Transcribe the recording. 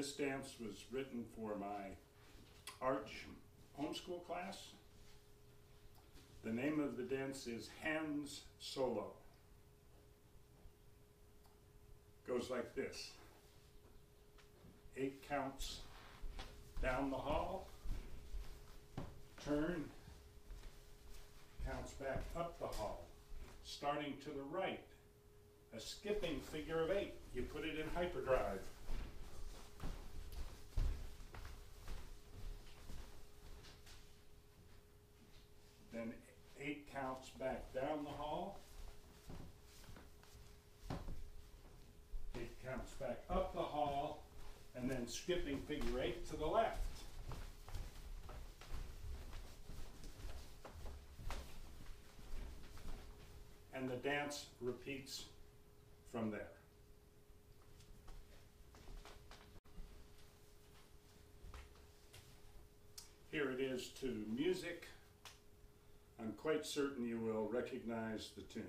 This dance was written for my ARCH homeschool class. The name of the dance is Hands Solo. Goes like this. Eight counts down the hall, turn, counts back up the hall, starting to the right, a skipping figure of eight. You put it in hyperdrive. Then eight counts back down the hall. Eight counts back up the hall, and then skipping figure eight to the left. And the dance repeats from there. Here it is to music. I'm quite certain you will recognize the tune.